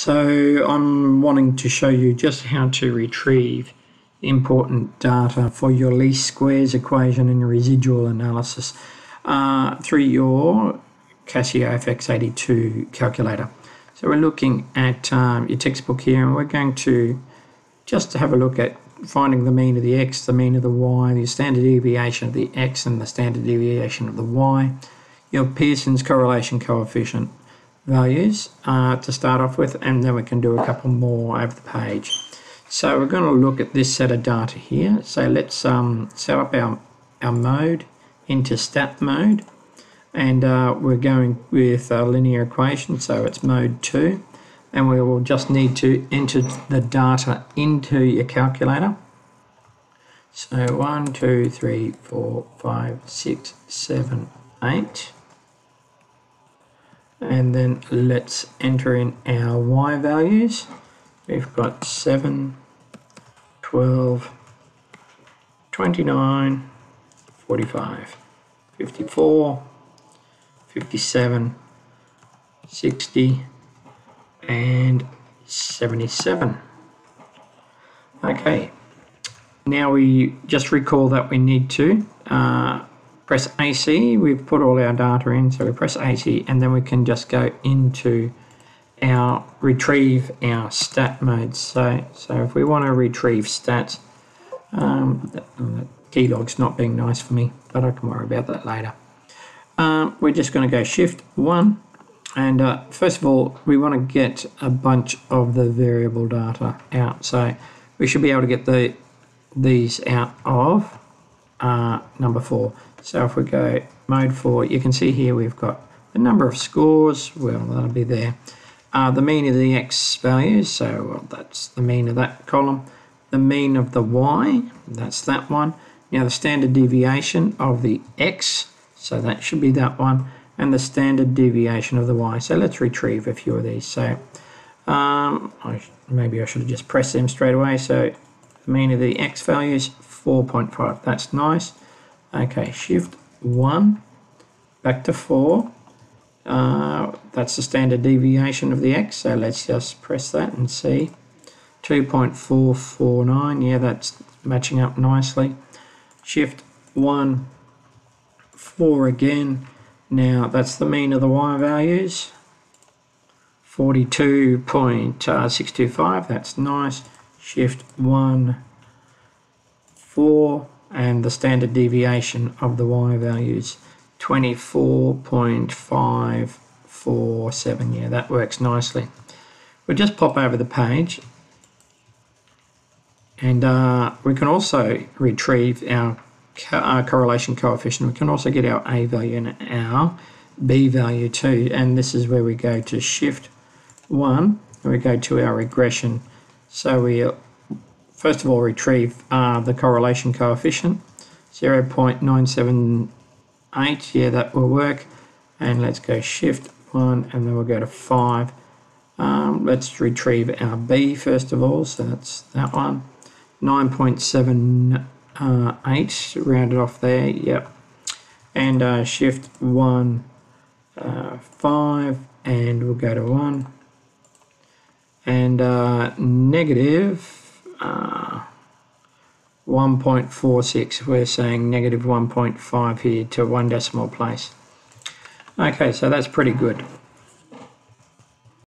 So I'm wanting to show you just how to retrieve important data for your least squares equation and residual analysis uh, through your Casio FX82 calculator. So we're looking at um, your textbook here and we're going to just have a look at finding the mean of the x, the mean of the y, the standard deviation of the x and the standard deviation of the y, your Pearson's correlation coefficient values uh, to start off with and then we can do a couple more over the page. So we're going to look at this set of data here. So let's um, set up our, our mode into stat mode and uh, we're going with a linear equation so it's mode 2 and we will just need to enter the data into your calculator. So 1, 2, 3, 4, 5, 6, 7, 8 and then let's enter in our y values. We've got 7, 12, 29, 45, 54, 57, 60, and 77. Okay, now we just recall that we need to uh, press AC, we've put all our data in, so we press AC and then we can just go into our retrieve our stat mode. So, so if we want to retrieve stats, um, the keylog's not being nice for me, but I can worry about that later. Um, we're just going to go shift one and uh, first of all we want to get a bunch of the variable data out so we should be able to get the these out of uh, number four so if we go mode 4, you can see here we've got the number of scores, well that'll be there. Uh, the mean of the x values, so well, that's the mean of that column. The mean of the y, that's that one. Now the standard deviation of the x, so that should be that one. And the standard deviation of the y. So let's retrieve a few of these. So um, I, maybe I should have just pressed them straight away. So the mean of the x values, 4.5. That's nice. Okay, shift 1 back to 4. Uh, that's the standard deviation of the x, so let's just press that and see. 2.449, yeah, that's matching up nicely. Shift 1, 4 again. Now, that's the mean of the y values. 42.625, that's nice. Shift 1, 4 and the standard deviation of the y values 24.547 yeah that works nicely. We'll just pop over the page. And uh, we can also retrieve our co correlation coefficient. We can also get our a value and our b value too. And this is where we go to shift 1 and we go to our regression. So we first of all retrieve uh, the correlation coefficient 0.978 yeah that will work. And let's go shift 1 and then we'll go to 5 um, let's retrieve our B first of all so that's that one. 9.78 uh, rounded off there yep. And uh, shift 1 uh, 5 and we'll go to 1 and uh, negative uh, 1.46 we're saying negative 1.5 here to one decimal place. Okay so that's pretty good